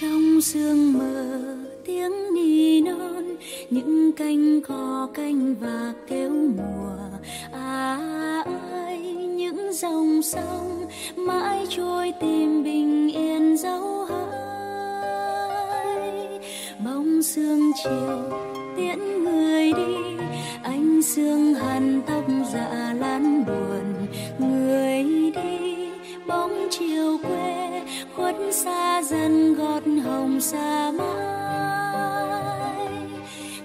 trong sương mờ, tiếng nỉ non những cánh cò canh và kêu mùa. À ơi những dòng sông, mãi trôi tìm bình yên dấu hơi bóng sương chiều tiễn người đi anh sương hằn tóc dạ lan buồn. Người đi, bóng chiều quê khuất xa dần gót xa mãi.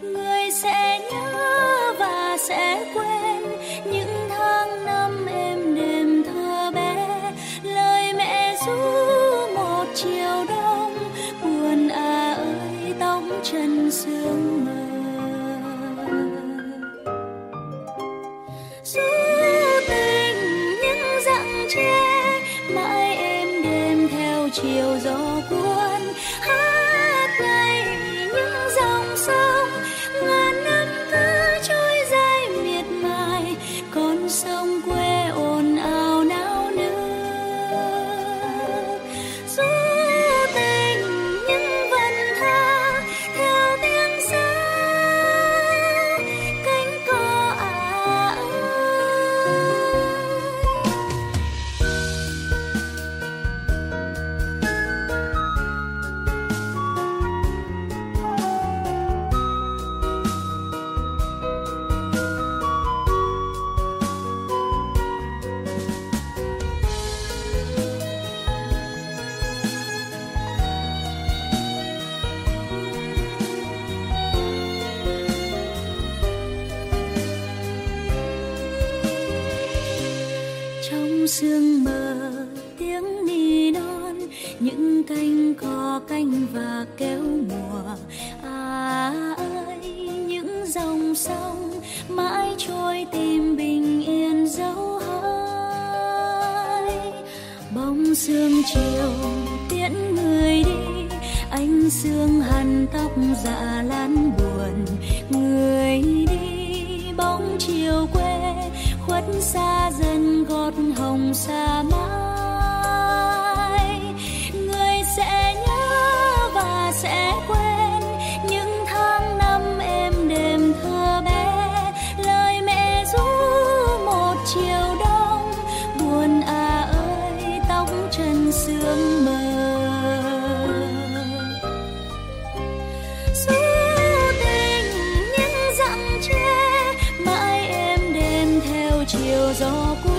Người sẽ nhớ và sẽ quên những tháng năm êm đềm thơ bé. Lời mẹ ru một chiều đông, buồn à ơi, tóc chân sương mờ. Chiều tình sương mờ, tiếng nỉ non, những cánh cò canh và kéo mùa. À ơi những dòng sông mãi trôi tìm bình yên dấu hơi bóng sương chiều tiễn người đi anh sương hằn tóc dạ lan buồn. Người đi, bóng chiều quê khuất xa xa mãi. Người sẽ nhớ và sẽ quên những tháng năm em đêm thơ bé. Lời mẹ ru một chiều đông, buồn à ơi, tóc chân sương mờ. Chiều gió cuối